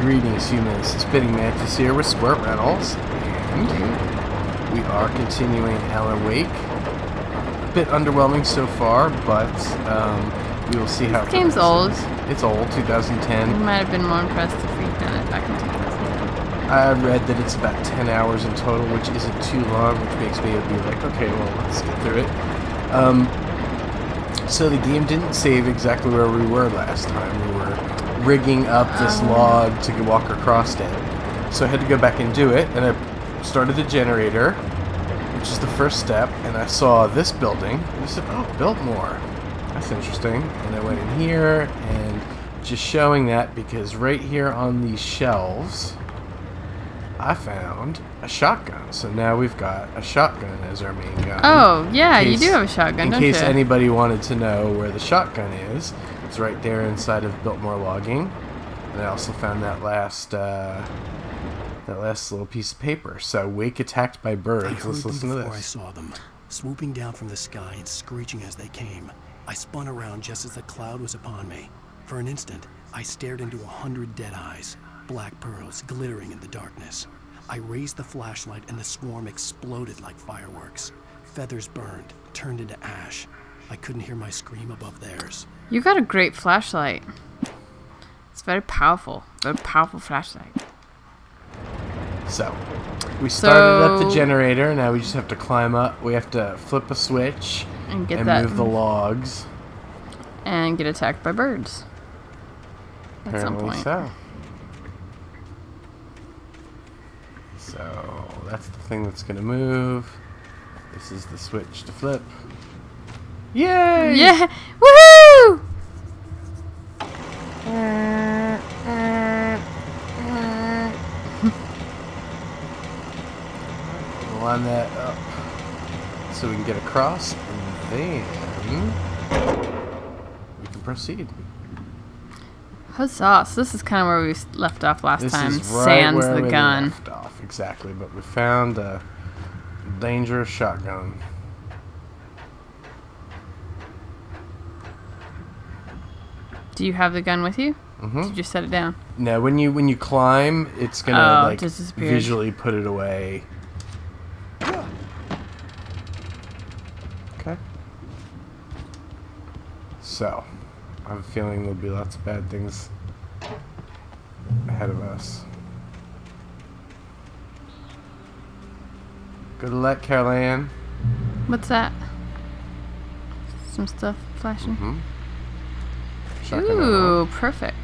Greetings, humans. Spinning Mantis here with Squirt Reynolds, and we are continuing Alan Wake. A bit underwhelming so far, but um, we will see how. it game's old. It's old, 2010. You 2010. might have been more impressed if we'd done it back in 2010. I read that it's about 10 hours in total, which isn't too long, which makes me be like, okay, well, let's get through it. Um, so the game didn't save exactly where we were last time. We were rigging up this um, log to walk across it. So I had to go back and do it, and I started the generator, which is the first step, and I saw this building, and I said, oh, Biltmore. That's interesting. And I went in here, and just showing that because right here on these shelves, I found a shotgun. So now we've got a shotgun as our main gun. Oh, yeah, you do have a shotgun, In case you? anybody wanted to know where the shotgun is, it's right there inside of Biltmore Logging. And I also found that last uh, that last little piece of paper. So wake attacked by I birds. heard Let's them listen to before I saw them, swooping down from the sky and screeching as they came. I spun around just as the cloud was upon me. For an instant, I stared into a hundred dead eyes, black pearls glittering in the darkness. I raised the flashlight and the swarm exploded like fireworks. Feathers burned, turned into ash. I couldn't hear my scream above theirs. You got a great flashlight. It's very powerful. Very powerful flashlight. So we started up the generator. Now we just have to climb up. We have to flip a switch And get and that move the logs. and get attacked by birds. At some Apparently point. so. So that's the thing that's gonna move. This is the switch to flip. Yay! Yeah! Woohoo! Line that up so we can get across, and then we can proceed. Huzzah! So this is kind of where we left off last This time. is right where the we gun. left off, exactly. But we found a dangerous shotgun. Do you have the gun with you? Mhm. Did you set it down? No, when you when you climb, it's gonna Oh, like just disappeared. visually put it away. Okay. So, I have a feeling there'll be lots of bad things ahead of us. Good luck, Carol Ann. What's that? Some stuff flashing. Hmm? Shotgun Ooh, ammo. perfect.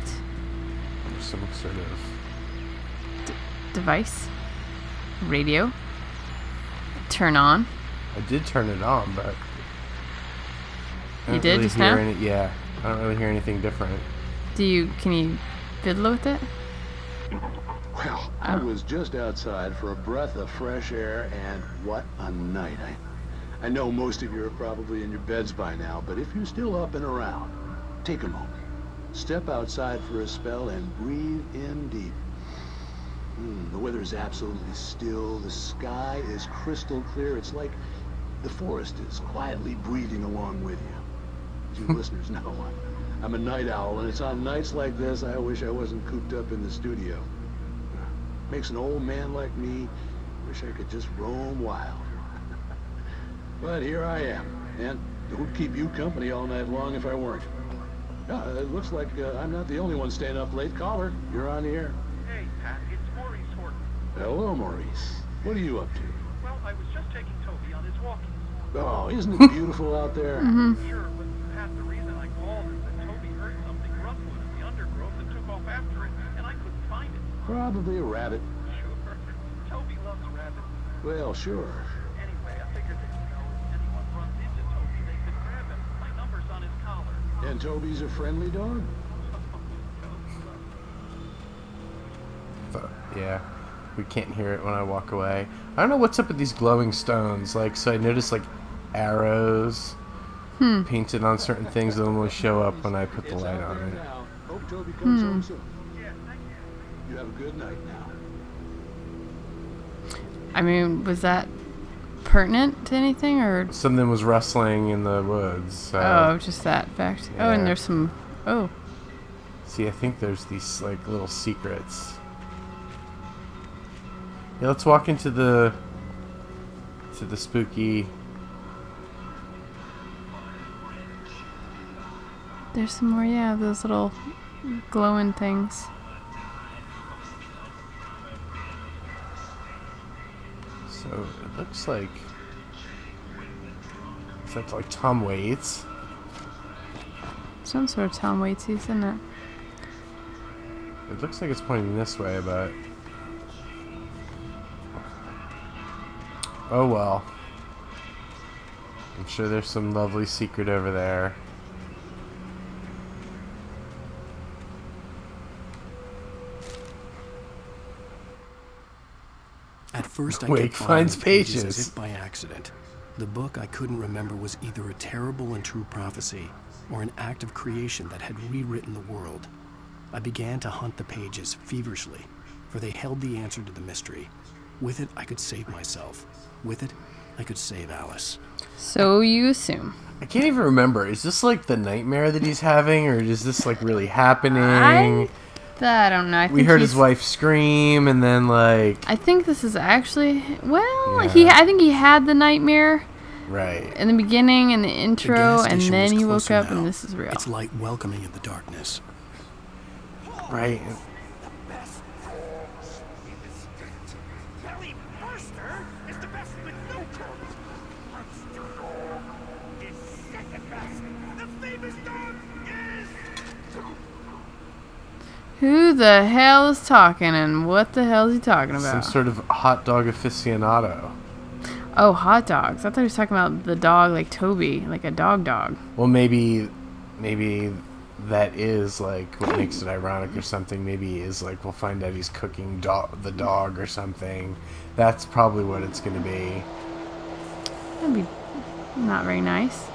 Some sort of. Device. Radio. Turn on. I did turn it on, but. I You don't did really just hear now? Any, yeah, I don't really hear anything different. Do you can you fiddle with it? Well, I Oh. was just outside for a breath of fresh air, and what a night. I, I know most of you are probably in your beds by now, but if you're still up and around, take a moment. Step outside for a spell and breathe in deep. Hmm, the weather is absolutely still. The sky is crystal clear. It's like the forest is quietly breathing along with you. As you listeners know, I'm, I'm a night owl, and it's on nights like this I wish I wasn't cooped up in the studio. Makes an old man like me wish I could just roam wild. but here I am, and who'd keep you company all night long if I weren't? Yeah, it looks like uh, I'm not the only one staying up late. Caller, you're on the air. Hey, Pat, it's Maurice Horton. Hello, Maurice. What are you up to? Well, I was just taking Toby on his walkies. Oh, isn't it beautiful out there? Mm -hmm. Sure, but Pat, the reason I called is that Toby heard something roughtwood in the undergrowth and took off after it, and I couldn't find it. Probably a rabbit. Sure. Toby loves rabbits. Well, sure. Anyway, I figured that, you know, if anyone runs into Toby, they could grab him. My number's on his collar. And Toby's a friendly dog? But, yeah, we can't hear it when I walk away. I don't know what's up with these glowing stones. Like, so I noticed like arrows Hmm. painted on certain things that only show up when I put the light on it. now. Hope Toby comes Hmm. home soon. Yeah, you. You have a good night now. I mean, was that pertinent to anything or Something was rustling in the woods. So oh, just that fact? Oh, and there's some oh, See, I think there's these like little secrets. Yeah, let's walk into the to the spooky. There's some more, yeah, those little glowing things. So it looks like that's like Tom Waits. Some sort of Tom Waits, isn't it? It looks like it's pointing this way, but oh well. I'm sure there's some lovely secret over there. First, I Wake kept finding finds the pages pages. as if by accident. The book I couldn't remember was either a terrible and true prophecy or an act of creation that had rewritten the world. I began to hunt the pages feverishly, for they held the answer to the mystery. With it, I could save myself. With it, I could save Alice. So you assume. I can't even remember. Is this like the nightmare that he's having, or is this like really happening? I, I don't know. I we think heard his wife scream, and then like I think this is actually well. Yeah. He, I think he had the nightmare right. in the beginning in the The intro, gas and then he woke up, now. and this is real. Its light welcoming in the darkness. Right. Kelly Burster is the best with no curls. Monster dog is second best. The famous dog is. Who the hell is talking, and what the hell is he talking about? Some sort of hot dog aficionado. oh, hot dogs. I thought he was talking about the dog, like Toby, like a dog dog. Well, maybe, maybe that is like what makes it ironic or something. Maybe is like we'll find out he's cooking do- the dog or something. That's probably what it's going to be. That'd be not very nice.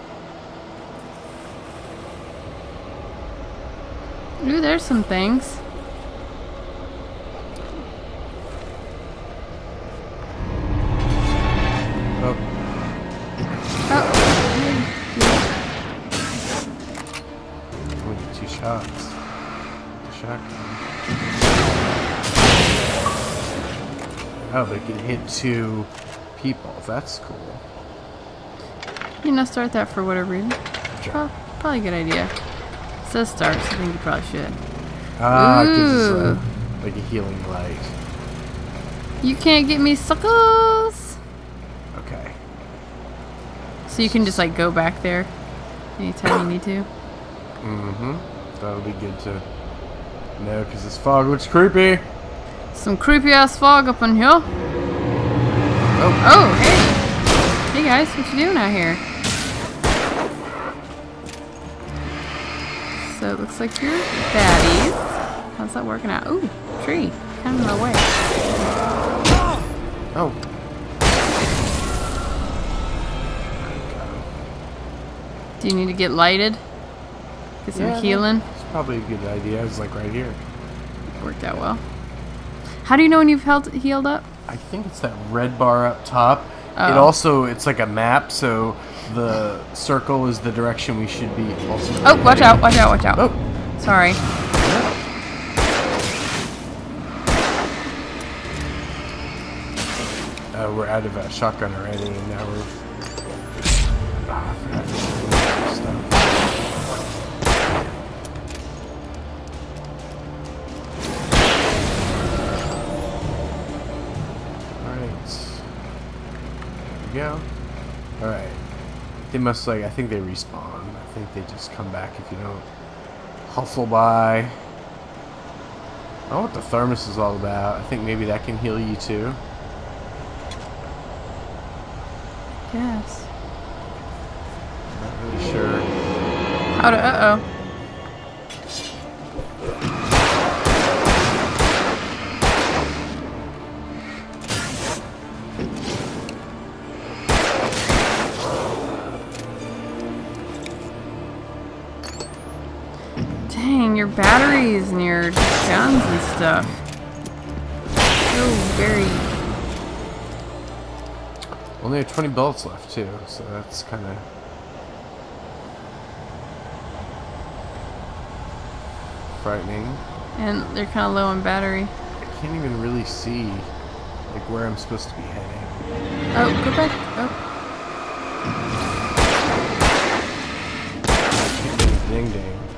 Ooh, there's some things. Oh, Oh, two shots. The shotgun. Oh, they can hit two people. That's cool. you know, start that for whatever reason. Sure. Pro- probably a good idea. Says start, so I think you probably should. Ah, it gives Ooh. a, like a healing light. You can't get me suckers! Okay. So you can just like go back there anytime you need to. Mm-hmm. That'll be good to know because this fog looks creepy. Some creepy ass fog up in here. Oh, Oh, hey! Hey guys, what you doing out here? So it looks like you're baddies. How's that working out? Ooh, tree. Kind of in the way. oh. Do you need to get lighted? Get some Yeah, healing? It's probably a good idea. It's like right here. Worked out well. How do you know when you've held, healed up? I think it's that red bar up top. It Oh. also it's like a map, so the circle is the direction we should be. Also Oh, watch out, watch out, watch out. Oh, Sorry. uh, we're out of uh, shotgun already, and now we're. Must, like, I think they respawn. I think they just come back if you don't hustle by. I don't know what the thermos is all about. I think maybe that can heal you too. Yes. Not really sure. How to, uh oh. Dang, your batteries and your guns and stuff. So very. Only have 20 bullets left too, so that's kind of. frightening. And they're kind of low on battery. I can't even really see like where I'm supposed to be heading. Oh, go back. Oh, Ding ding.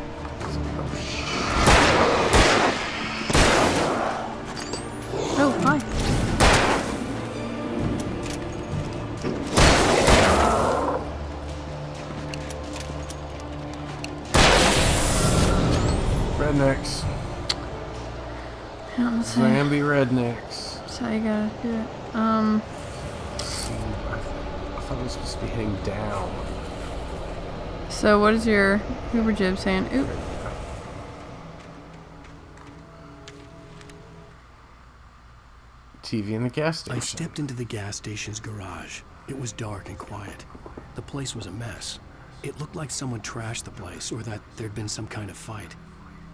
Rednecks. that's how you gotta do it. Um, See, I, th- I thought I was supposed to be heading down. so what is your Uber jib saying? Oop. TV in the gas station. I stepped into the gas station's garage. It was dark and quiet. The place was a mess. It looked like someone trashed the place or that there'd been some kind of fight.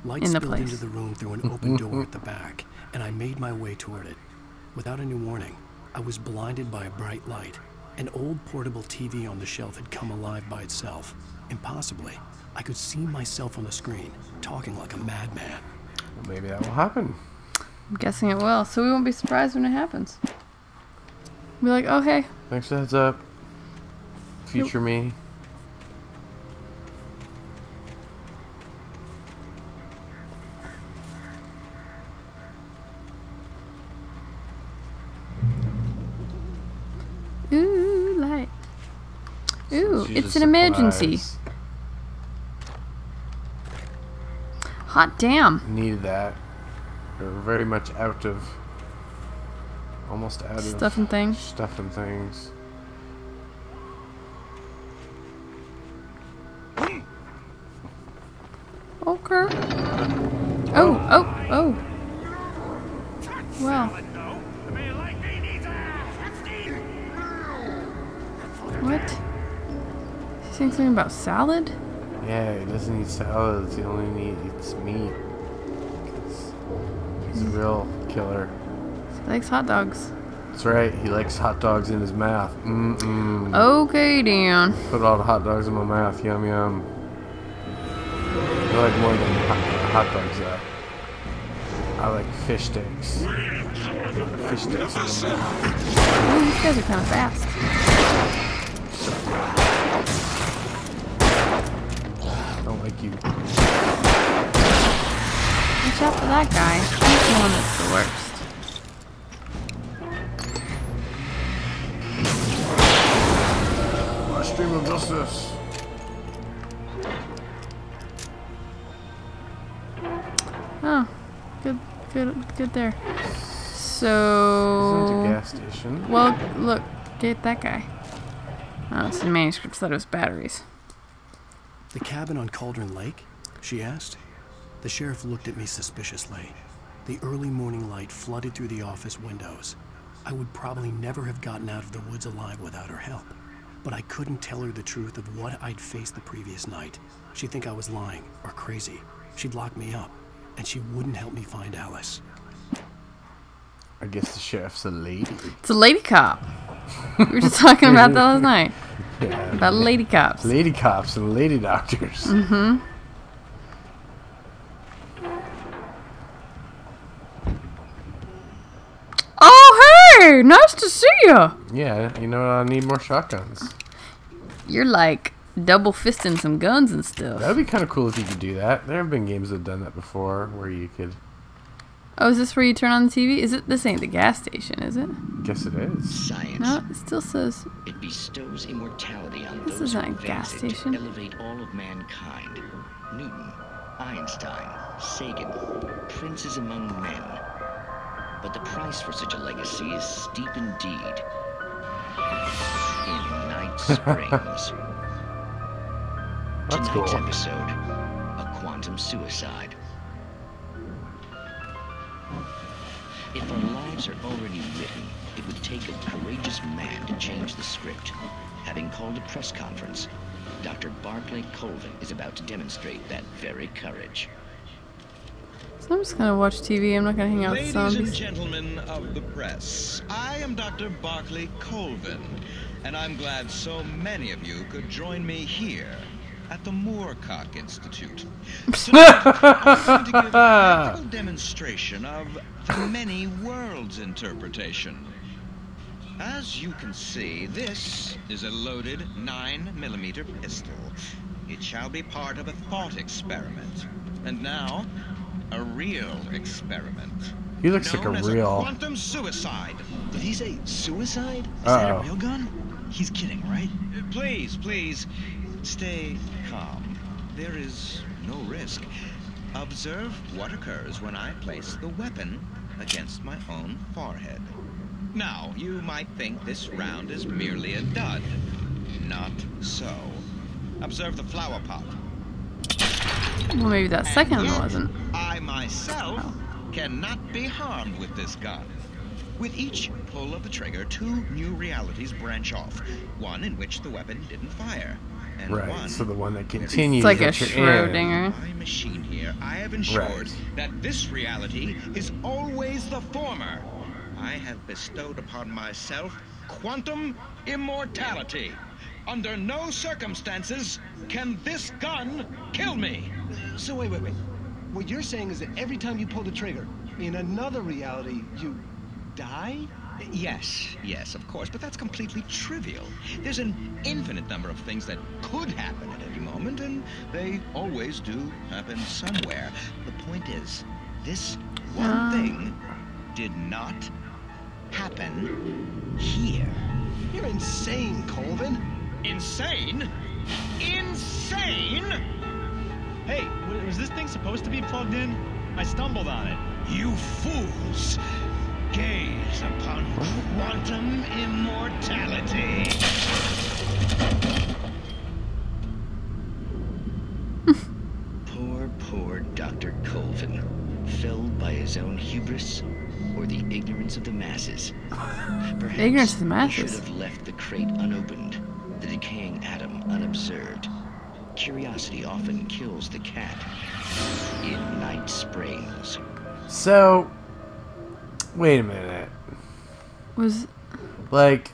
Light In the spilled into the room through an open door at the back, and I made my way toward it. Without any warning, I was blinded by a bright light. An old portable TV on the shelf had come alive by itself. Impossibly, I could see myself on the screen, talking like a madman. Well, maybe that will happen. I'm guessing it will, so we won't be surprised when it happens. Be like, oh hey, Thanks for the heads up. Future me. ooh, light. Ooh, She's it's an emergency. Hot damn. Needed that. We're very much out of. Almost out of Stuff and things. stuff and things. Okay. Oh, oh, oh. About salad? Yeah, he doesn't eat salads. He only eats meat. He's a mm. real killer. He likes hot dogs. That's right. He likes hot dogs in his mouth. Mm-mm. Okay, Dan. Put all the hot dogs in my mouth. Yum yum. I like more than hot, hot dogs though. I like fish sticks. Fish sticks in my mouth. Ooh, these guys are kind of fast. I you. Watch out for that guy. He's the one that's the worst. My stream of justice. Oh, good, good, good there. Isn't So, a gas station. well, look, get that guy. Oh, it's the manuscript. Thought it was batteries. The cabin on Cauldron Lake? She asked. The sheriff looked at me suspiciously. The early morning light flooded through the office windows. I would probably never have gotten out of the woods alive without her help. But I couldn't tell her the truth of what I'd faced the previous night. She'd think I was lying or crazy. She'd lock me up, and she wouldn't help me find Alice. I guess the sheriff's a lady. It's a lady cop. we were just talking about that last night. Yeah. About lady cops. Lady cops and lady doctors. Mm. Hmm. Oh, hey! Nice to see you! Yeah, you know I need more shotguns. You're like double fisting some guns and stuff. That'd be kind of cool if you could do that. There have been games that have done that before, where you could. Oh, is this where you turn on the TV? Is it? This ain't the gas station, is it? Guess it is. Science. No, it still says. It bestows immortality on This those isn't who a gas station. to elevate all of mankind. Newton, Einstein, Sagan, princes among men. But the price for such a legacy is steep indeed. In Night Springs. That's Tonight's cool. episode, a quantum suicide. If lives are already written, it would take a courageous man to change the script. Having called a press conference, Dr. Barclay Colvin is about to demonstrate that very courage. So I'm just gonna watch TV. I'm not gonna hang out with zombies. Ladies and gentlemen of the press, I am Dr. Barclay Colvin, and I'm glad so many of you could join me here at the Moorcock Institute. Tonight, I'm going to give a practical demonstration of the many worlds interpretation. As you can see, this is a loaded 9mm pistol. It shall be part of a thought experiment. And now, a real experiment. He looks like a as real. quantum suicide. Did he say suicide? Is Uh-oh. that a real gun? He's kidding, right? Uh, Please, please, stay calm. There is no risk. Observe what occurs when I place the weapon against my own forehead. Now, you might think this round is merely a dud. Not so. Observe the flower pot. Well, maybe that second one yet, wasn't. I myself cannot be harmed with this gun. With each pull of the trigger, two new realities branch off. One in which the weapon didn't fire, and Right, one so the one that continues. It's like a that you're. Schrodinger. my machine here, I have ensured Right. that this reality is always the former. I have bestowed upon myself quantum immortality. Under no circumstances can this gun kill me. So wait, wait, wait. What you're saying is that every time you pull the trigger, in another reality, you die? Yes, yes, of course, but that's completely trivial. There's an infinite number of things that could happen at any moment, and they always do happen somewhere. The point is, this one Ah. thing did not happen here. You're insane, Colvin. Insane? Insane? Hey, was this thing supposed to be plugged in? I stumbled on it. You fools! Gaze upon quantum immortality. Poor, poor Dr. Colvin, felled by his own hubris or the ignorance of the masses. Perhaps ignorance of the he masses. should have left the crate unopened, the decaying atom unobserved. Curiosity often kills the cat in Night Springs. So, wait a minute. Was Like,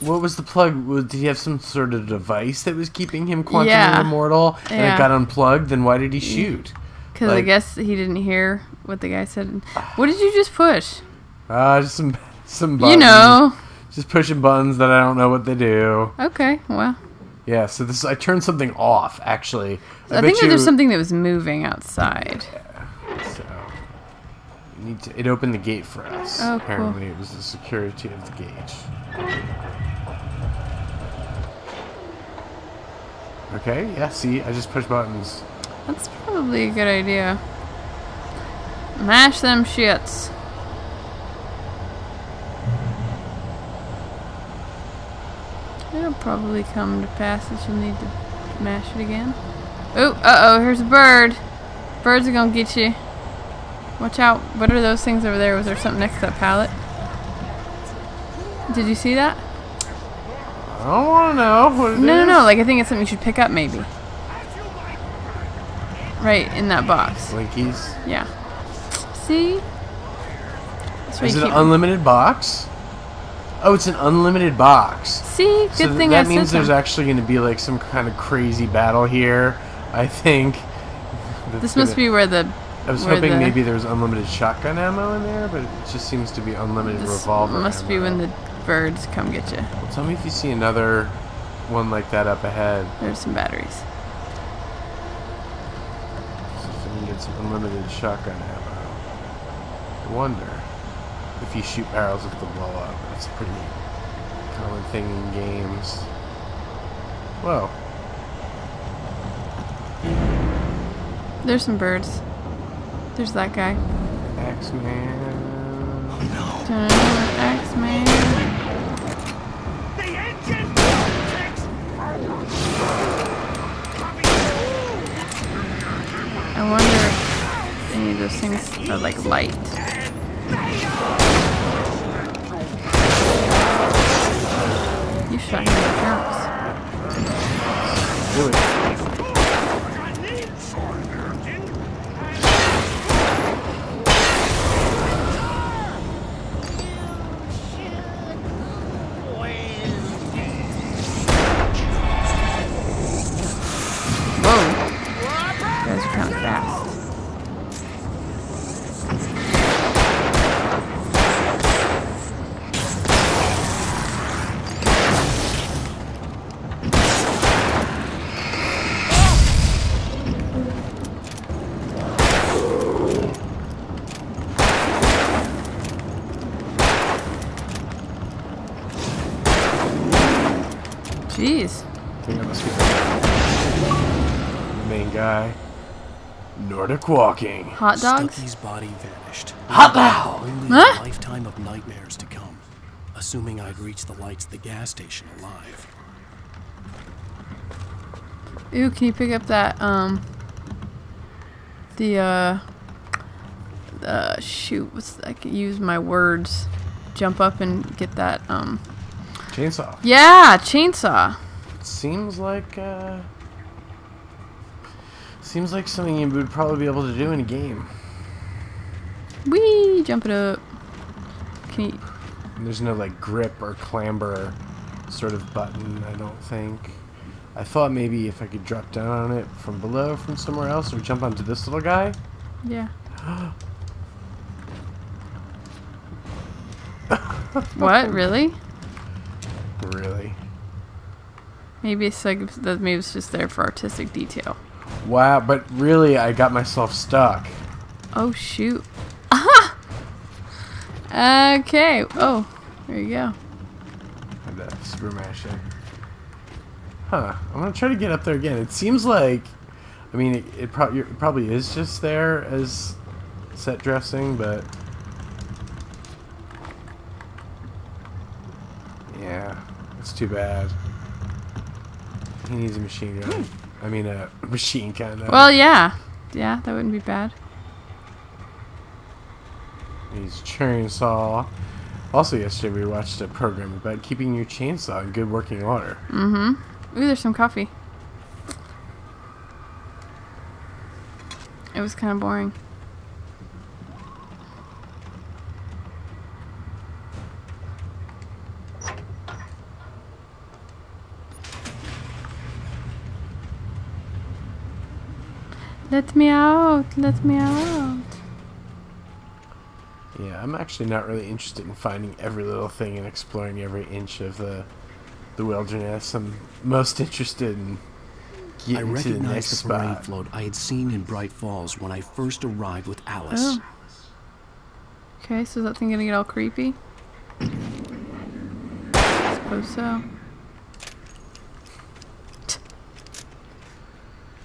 what was the plug? Did he have some sort of device that was keeping him quantum Yeah. immortal, and Yeah. it got unplugged? Then why did he shoot? because I guess he didn't hear what the guy said. What did you just push? Uh, just some some buttons. You know. just pushing buttons that I don't know what they do. Okay, well, Yeah, so this I turned something off actually. I, bet think you, there's something that was moving outside. Need to, it opened the gate for us. Oh, cool. Apparently, it was the security of the gate. Okay, yeah, see, I just push buttons. That's probably a good idea. Mash them shits. It'll probably come to pass that you'll need to mash it again. Oh, uh oh, here's a bird. Birds are gonna get you. Watch out. What are those things over there? Was there something next to that pallet? Did you see that? I don't want to know what it No, no, is. no. Like, I think it's something you should pick up, maybe. Right in that box. Blinkies. Yeah. See? That's Is it an unlimited box? Oh, it's an unlimited box. See? Good so th- thing that I means there's so. actually going to be like some kind of crazy battle here. I think. that's This must be where the. I was hoping the- maybe there's unlimited shotgun ammo in there, but it just seems to be unlimited This revolver. must be when the birds come get you. Well, tell me if you see another one like that up ahead. There's some batteries. See if I can get some unlimited shotgun ammo. I wonder if you shoot barrels if they'll blow up. That's a pretty common thing in games. Whoa. There's some birds. There's that guy. X-Man. Oh, X-Man. The engine I wonder if any of those things are like light. You shot him with jumps. Do it. Jeez. I think that must be the main guy. Nordic walking. Hot dogs? Stucky's body vanished. Hot dog! Only Huh? a lifetime of nightmares to come. Assuming I'd reach the lights of the gas station alive. Ooh, can you pick up that, um, the, uh, uh, shoot, what's, I can use my words. Jump up and get that, um, Chainsaw. yeah, chainsaw. Seems like, uh... Seems like something you would probably be able to do in a game. Whee, jump it up. Can you, there's no, like, grip or clamber sort of button, I don't think. I thought maybe if I could drop down on it from below from somewhere else or jump onto this little guy. yeah. what, really? Really? Maybe it's like, that maybe it's just there for artistic detail. Wow, but really, I got myself stuck. Oh, shoot. Aha! Okay. Oh, there you go. To super mash it. Huh. I'm gonna try to get up there again. It seems like, I mean, it, it, prob- it probably is just there as set dressing, but it's too bad. He needs a machine gun. I mean, a machine gun. Well, yeah. Yeah, that wouldn't be bad. He needs a chainsaw. Also, yesterday we watched a program about keeping your chainsaw in good working order. Mm-hmm. Ooh, there's some coffee. It was kind of boring. Let me out! Let me out! Yeah, I'm actually not really interested in finding every little thing and exploring every inch of the the wilderness. I'm most interested in I getting to the recognized next the parade spot. float I had seen in Bright Falls when I first arrived with Alice. Oh. Okay, so is that thing gonna get all creepy? I suppose so.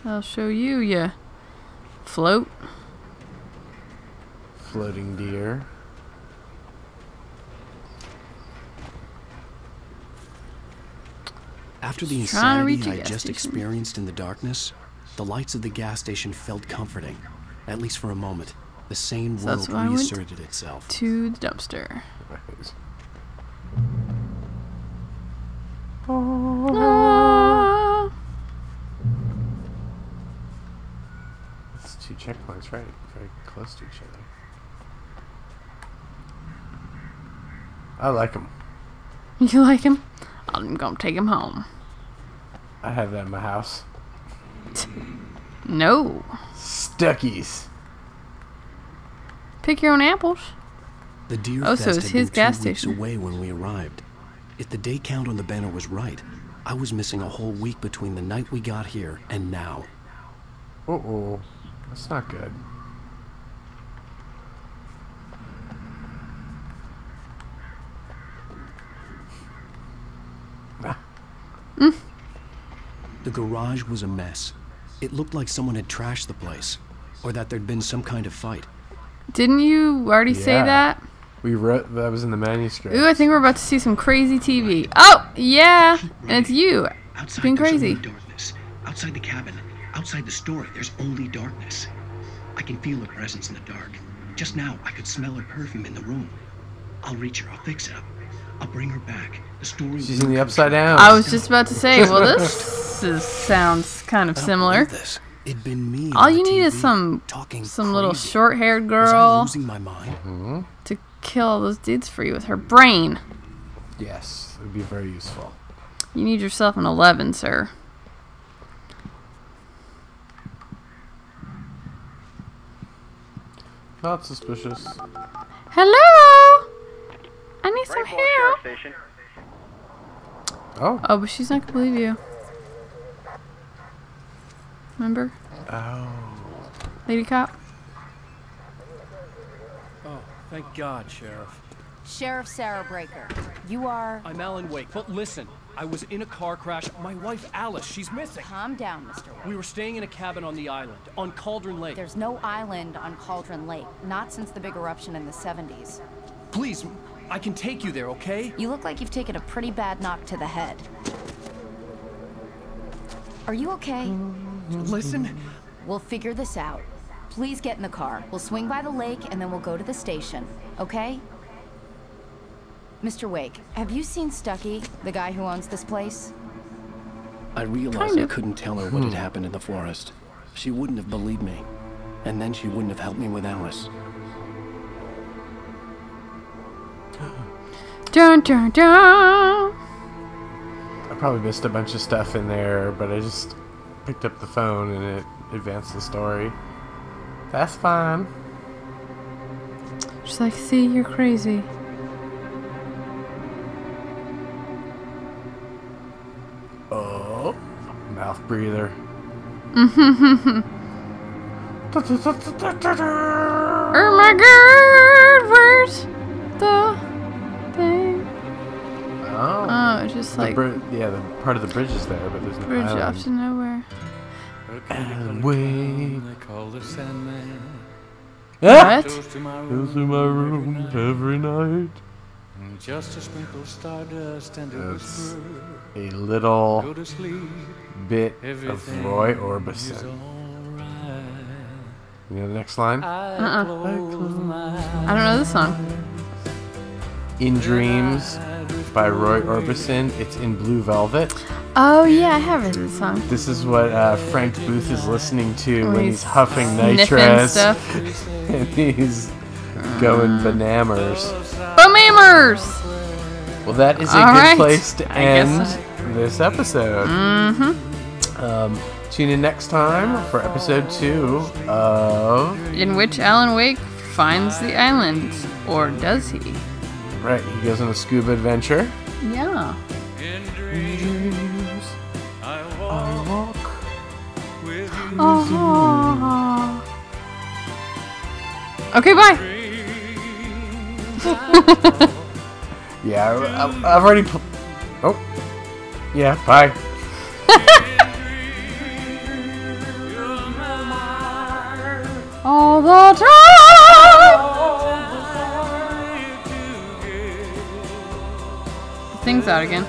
I'll show you, ya float. Floating deer. After the Just trying to reach insanity I gas just station. experienced in the darkness, the lights of the gas station felt comforting. At least for a moment. The sane So that's world I went reasserted itself. To the dumpster. two checkpoints, right? Very close to each other. I like him. You like him? I'm gonna take him home. I have that in my house. No. Stucky's. Pick your own apples. The Deer Oh, Fest so it's had his been gas two weeks station. away when we arrived. If the day count on the banner was right, I was missing a whole week between the night we got here and now. Uh oh. That's not good. The garage was a mess. It looked like someone had trashed the place, or that there'd been some kind of fight. Didn't you already say that? We wrote that was in the manuscript. Ooh, I think we're about to see some crazy TV. Oh, yeah. And it's you. Outside Being there's crazy. darkness. Outside the cabin, outside the store, there's only darkness. I can feel her presence in the dark. Just now, I could smell her perfume in the room. I'll reach her. I'll fix it up. I'll bring her back. The story. She's in the upside down. I was just about to say, well, this is, sounds kind of similar. This. It'd been me. All you the need is some talking some little short-haired girl losing my mind? Mm-hmm. to kill all those dudes for you with her brain. Yes, it would be very useful. You need yourself an 11, sir. Not suspicious. Hello? I need some help. Oh. Oh, but she's not gonna believe you. Remember? Oh. Lady Cop? Oh, thank God, Sheriff. Sheriff Sarah Breaker, you are. I'm Alan Wake, but listen, I was in a car crash. My wife, Alice, she's missing. Calm down, Mr. We were staying in a cabin on the island, on Cauldron Lake. There's no island on Cauldron Lake, not since the big eruption in the 70s. Please, I can take you there, okay? You look like you've taken a pretty bad knock to the head. Are you okay? Listen. We'll figure this out. Please get in the car. We'll swing by the lake and then we'll go to the station, okay? Mr. Wake, have you seen Stucky, the guy who owns this place? I realized Kind I couldn't tell her what had hmm. happened in the forest. She wouldn't have believed me. And then she wouldn't have helped me with Alice. Dun dun dun. I probably missed a bunch of stuff in there, but I just picked up the phone and it advanced the story. That's fine. She's like, see, you're crazy. Oh, mouth breather. oh my god, where's the thing? Oh, Oh, it's just The like bri- yeah, the part of the bridge is there, but there's no bridge island. off to nowhere. And wait. What? Goes to my room every night. Just a sprinkle stardust and a whisper. a little Go to sleep. bit of Roy Orbison. alright. You know the next line? Uh-uh. Close my I don't know this song. In Dreams by Roy Orbison. It's in Blue Velvet. Oh yeah, I have heard this song. This is what uh, Frank Booth is listening to When when he's he's huffing nitrous stuff. and he's going bananas. Bamamers! Well, that is a All good right. place to end so. this episode. Mm-hmm. Um, tune in next time for episode two of. In which Alan Wake finds the island. Or does he? Right, he goes on a scuba adventure. Yeah. I walk Oh. Okay, bye. Yeah, I, I've already. Oh, yeah. Bye. All the time. The thing's out again.